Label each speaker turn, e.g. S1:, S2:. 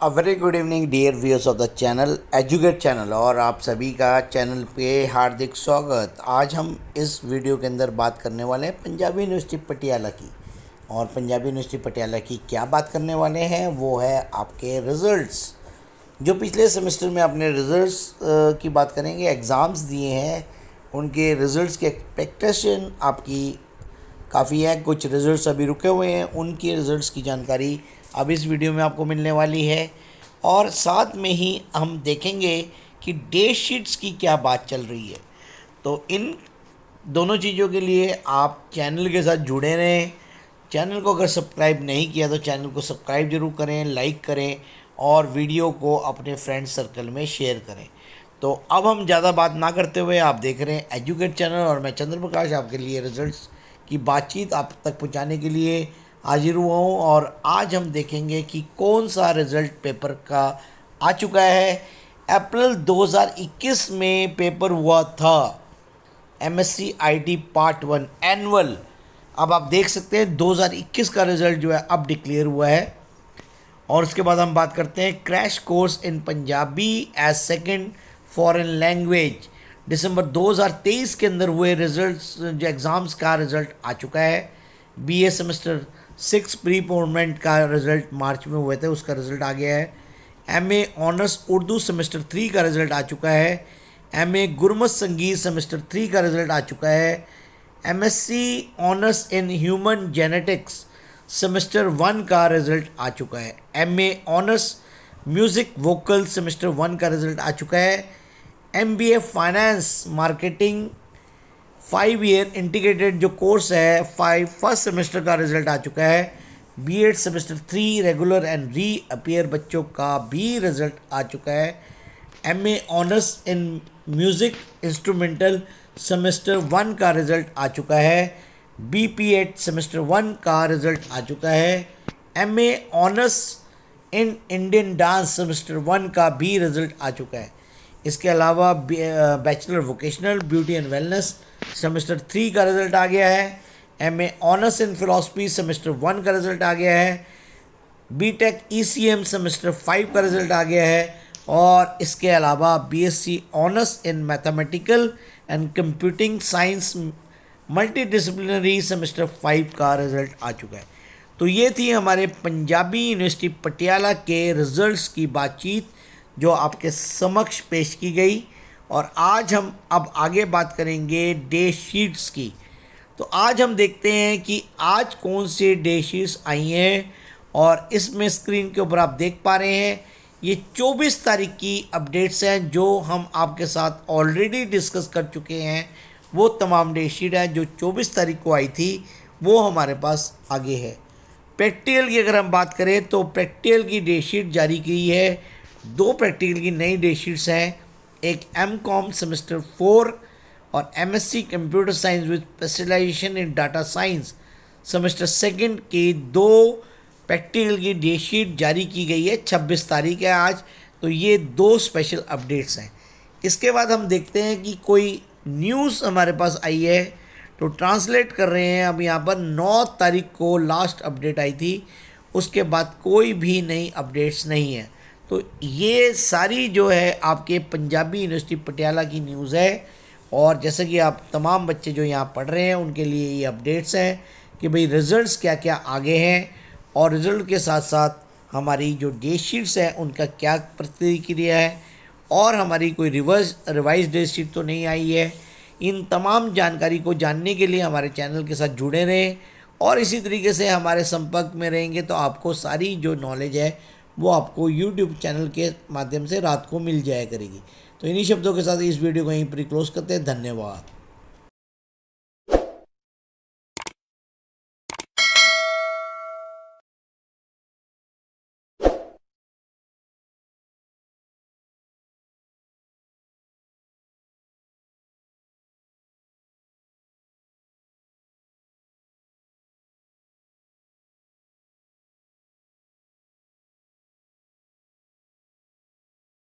S1: A very good evening dear viewers of the channel Educate channel और आप सभी का चैनल पे हार्दिक स्वागत। आज हम इस वीडियो के अंदर बात करने वाले हैं पंजाबी यूनिवर्सिटी पटियाला की। और पंजाबी यूनिवर्सिटी पटियाला की क्या बात करने वाले हैं? वो है आपके रिज़ल्ट्स जो पिछले सेमेस्टर में आपने रिज़ल्ट्स की बात करेंगे एग्ज़ाम्स दिए हैं, उनके रिज़ल्ट्स की एक्सपेक्टेशन आपकी काफ़ी है। कुछ रिज़ल्ट्स अभी रुके हुए हैं, उनके रिज़ल्ट्स की जानकारी अब इस वीडियो में आपको मिलने वाली है। और साथ में ही हम देखेंगे कि डे शीट्स की क्या बात चल रही है। तो इन दोनों चीज़ों के लिए आप चैनल के साथ जुड़े रहें। चैनल को अगर सब्सक्राइब नहीं किया तो चैनल को सब्सक्राइब ज़रूर करें लाइक करें और वीडियो को अपने फ्रेंड सर्कल में शेयर करें। तो अब हम ज़्यादा बात ना करते हुए आप देख रहे हैं एजुकेट चैनल और मैं चंद्र प्रकाश आपके लिए रिजल्ट्स की बातचीत आप तक पहुँचाने के लिए हाजिर हुआ हूँ और आज हम देखेंगे कि कौन सा रिज़ल्ट पेपर का आ चुका है। अप्रैल 2021 में पेपर हुआ था M S part one annual. अब आप देख सकते हैं 2021 का रिज़ल्ट जो है अब डिक्लेयर हुआ है। और उसके बाद हम बात करते हैं crash course in Punjabi as second foreign language. दिसंबर 2023 के अंदर हुए रिजल्ट्स, जो एग्ज़ाम्स का रिज़ल्ट आ चुका है। B A semester six pre पोर्मेंट का रिज़ल्ट मार्च में हुए थे, उसका रिज़ल्ट आ गया है। M A honours Urdu semester three का रिज़ल्ट आ चुका है। M A Gurmat Sangeet semester three का रिज़ल्ट आ चुका है। M S C honours in human genetics semester one का रिज़ल्ट आ चुका है। M A honours music vocal semester one का रिज़ल्ट आ चुका है। M B A finance marketing five year integrated जो कोर्स है, फाइव फ़र्स्ट सेमेस्टर का रिज़ल्ट आ चुका है। B Ed semester three regular and reappear बच्चों का भी रिज़ल्ट आ चुका है। M A honours in music instrumental semester one का रिज़ल्ट आ चुका है। B P Ed semester one का रिज़ल्ट आ चुका है। M A honours in Indian dance semester one का भी रिज़ल्ट आ चुका है। इसके अलावा bachelor vocational beauty and wellness semester three का रिज़ल्ट आ गया है. M A honours in philosophy semester one का रिज़ल्ट आ गया है. B Tech E C M semester five का रिज़ल्ट आ गया है. और इसके अलावा B S C honours in mathematical and computing science multidisciplinary semester five का रिज़ल्ट आ चुका है. तो ये थी हमारे पंजाबी यूनिवर्सिटी पटियाला के रिज़ल्ट्स की बातचीत. जो आपके समक्ष पेश की गई। और आज हम अब आगे बात करेंगे डे शीट्स की। तो आज हम देखते हैं कि आज कौन से डे शीट्स आई हैं और इसमें स्क्रीन के ऊपर आप देख पा रहे हैं। ये 24 तारीख की अपडेट्स हैं जो हम आपके साथ ऑलरेडी डिस्कस कर चुके हैं। वो तमाम डे शीट हैं जो 24 तारीख को आई थी, वो हमारे पास आगे है। प्रैक्टिकल की अगर हम बात करें तो प्रैक्टिकल की डे शीट जारी की है। दो प्रैक्टिकल की नई डे शीट्स हैं, एक एम कॉम सेमेस्टर फोर और M S C computer science with specialisation in data science semester second की दो प्रैक्टिकल की डे शीट जारी की गई है, छब्बीस तारीख है आज तो ये दो स्पेशल अपडेट्स हैं। इसके बाद हम देखते हैं कि कोई न्यूज़ हमारे पास आई है तो ट्रांसलेट कर रहे हैं। अब यहाँ पर नौ तारीख को लास्ट अपडेट आई थी, उसके बाद कोई भी नई अपडेट्स नहीं है। तो ये सारी जो है आपके पंजाबी यूनिवर्सिटी पटियाला की न्यूज़ है। और जैसे कि आप तमाम बच्चे जो यहाँ पढ़ रहे हैं, उनके लिए ये अपडेट्स हैं कि भाई रिज़ल्ट्स क्या क्या आगे हैं और रिज़ल्ट के साथ साथ हमारी जो डे शीट्स हैं, उनका क्या प्रतिक्रिया है और हमारी कोई रिवर्स रिवाइज डे शीट तो नहीं आई है। इन तमाम जानकारी को जानने के लिए हमारे चैनल के साथ जुड़े रहें और इसी तरीके से हमारे संपर्क में रहेंगे तो आपको सारी जो नॉलेज है वो आपको यूट्यूब चैनल के माध्यम से रात को मिल जाया करेगी। तो इन्हीं शब्दों के साथ इस वीडियो को यहीं पर क्लोज करते हैं। धन्यवाद।